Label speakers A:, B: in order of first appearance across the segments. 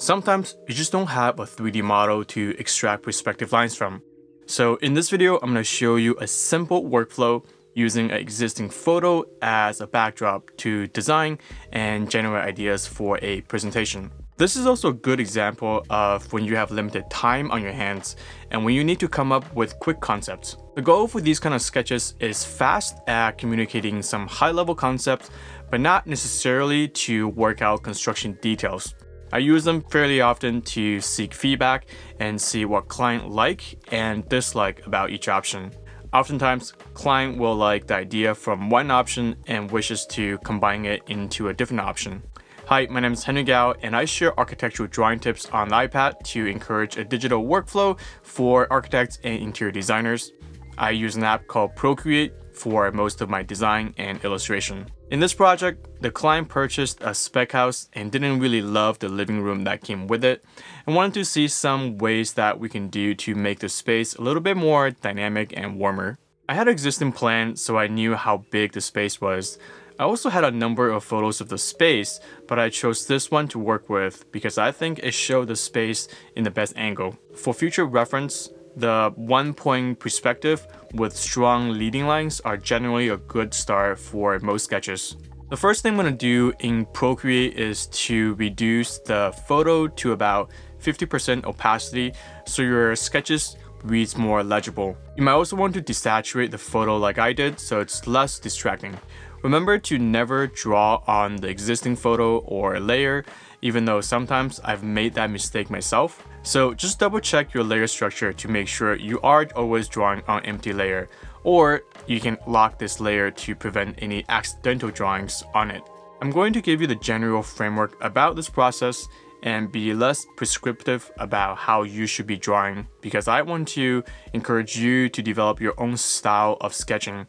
A: Sometimes you just don't have a 3D model to extract perspective lines from. So in this video, I'm going to show you a simple workflow using an existing photo as a backdrop to design and generate ideas for a presentation. This is also a good example of when you have limited time on your hands and when you need to come up with quick concepts. The goal for these kind of sketches is fast at communicating some high-level concepts, but not necessarily to work out construction details. I use them fairly often to seek feedback and see what client like and dislike about each option. Oftentimes, client will like the idea from one option and wishes to combine it into a different option. Hi, my name is Henry Gao and I share architectural drawing tips on the iPad to encourage a digital workflow for architects and interior designers. I use an app called Procreate for most of my design and illustration. In this project, the client purchased a spec house and didn't really love the living room that came with it and wanted to see some ways that we can do to make the space a little bit more dynamic and warmer. I had an existing plan so I knew how big the space was. I also had a number of photos of the space, but I chose this one to work with because I think it showed the space in the best angle. For future reference, the one point perspective with strong leading lines are generally a good start for most sketches. The first thing I'm going to do in Procreate is to reduce the photo to about 50% opacity so your sketches reads more legible. You might also want to desaturate the photo like I did so it's less distracting. Remember to never draw on the existing photo or layer even though sometimes I've made that mistake myself. So just double check your layer structure to make sure you aren't always drawing on empty layer, or you can lock this layer to prevent any accidental drawings on it. I'm going to give you the general framework about this process and be less prescriptive about how you should be drawing because I want to encourage you to develop your own style of sketching.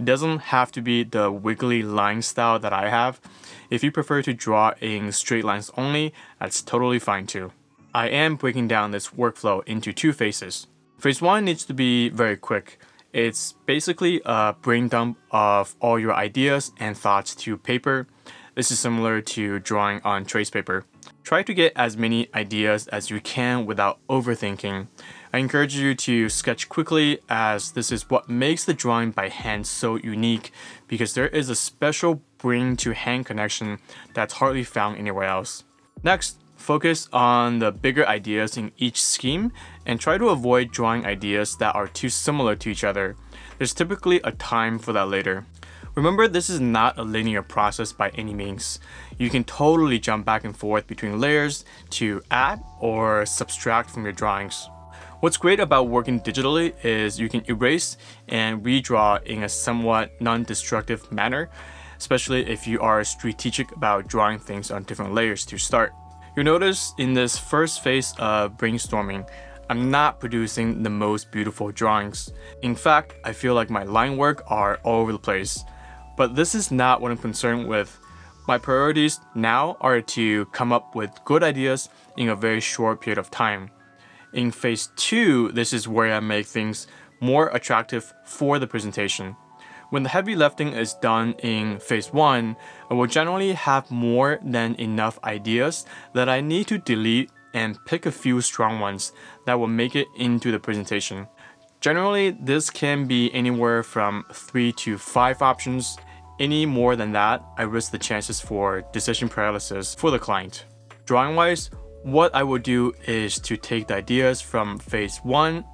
A: It doesn't have to be the wiggly line style that I have. If you prefer to draw in straight lines only, that's totally fine too. I am breaking down this workflow into two phases. Phase 1 needs to be very quick. It's basically a brain dump of all your ideas and thoughts to paper. This is similar to drawing on trace paper. Try to get as many ideas as you can without overthinking. I encourage you to sketch quickly as this is what makes the drawing by hand so unique because there is a special brain to hand connection that's hardly found anywhere else. Next, Focus on the bigger ideas in each scheme and try to avoid drawing ideas that are too similar to each other. There's typically a time for that later. Remember, this is not a linear process by any means. You can totally jump back and forth between layers to add or subtract from your drawings. What's great about working digitally is you can erase and redraw in a somewhat non-destructive manner, especially if you are strategic about drawing things on different layers to start. You'll notice in this first phase of brainstorming, I'm not producing the most beautiful drawings. In fact, I feel like my line work are all over the place. But this is not what I'm concerned with. My priorities now are to come up with good ideas in a very short period of time. In phase 2, this is where I make things more attractive for the presentation. When the heavy lifting is done in phase 1, I will generally have more than enough ideas that I need to delete and pick a few strong ones that will make it into the presentation. Generally, this can be anywhere from 3 to 5 options. Any more than that, I risk the chances for decision paralysis for the client. Drawing wise, what I will do is to take the ideas from phase 1,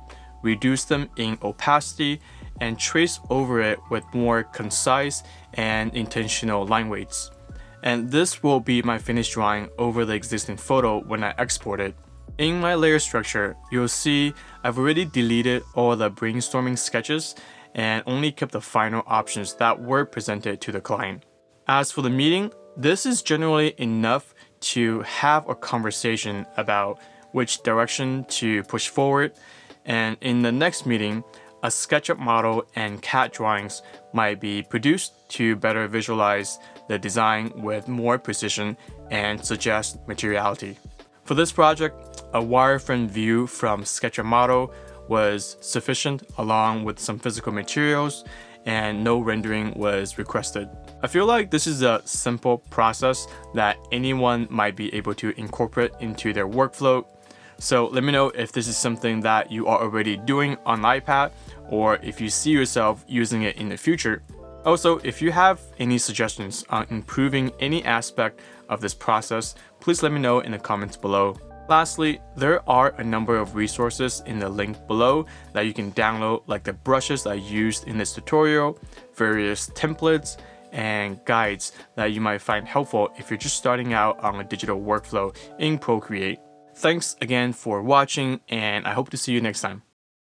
A: reduce them in opacity, and trace over it with more concise and intentional line weights. And this will be my finished drawing over the existing photo when I export it. In my layer structure, you'll see I've already deleted all the brainstorming sketches and only kept the final options that were presented to the client. As for the meeting, this is generally enough to have a conversation about which direction to push forward and in the next meeting, a SketchUp model and CAD drawings might be produced to better visualize the design with more precision and suggest materiality. For this project, a wireframe view from SketchUp model was sufficient along with some physical materials and no rendering was requested. I feel like this is a simple process that anyone might be able to incorporate into their workflow. So let me know if this is something that you are already doing on iPad or if you see yourself using it in the future. Also, if you have any suggestions on improving any aspect of this process, please let me know in the comments below. Lastly, there are a number of resources in the link below that you can download like the brushes I used in this tutorial, various templates, and guides that you might find helpful if you're just starting out on a digital workflow in Procreate. Thanks again for watching and I hope to see you next time.